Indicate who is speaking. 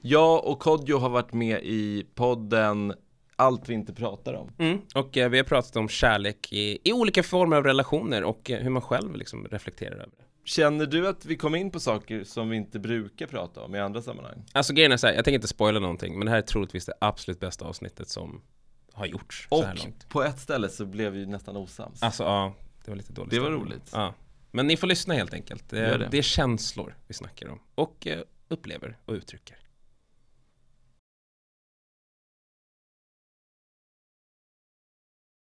Speaker 1: Jag och Kodjo har varit med i podden Allt vi inte pratar om.
Speaker 2: Mm, och eh, vi har pratat om kärlek i, i olika former av relationer och eh, hur man själv liksom reflekterar över det.
Speaker 1: Känner du att vi kom in på saker som vi inte brukar prata om i andra sammanhang?
Speaker 2: Alltså grejen är så här, jag tänker inte spoila någonting, men det här är troligtvis det absolut bästa avsnittet som har gjorts så
Speaker 1: Och
Speaker 2: här långt.
Speaker 1: på ett ställe så blev vi nästan osams.
Speaker 2: Alltså ja, det var lite dåligt.
Speaker 1: Det var
Speaker 2: stämning.
Speaker 1: roligt.
Speaker 2: Ja. Men ni får lyssna helt enkelt. Eh,
Speaker 1: det, det.
Speaker 2: det är känslor vi snackar om och eh, upplever och uttrycker.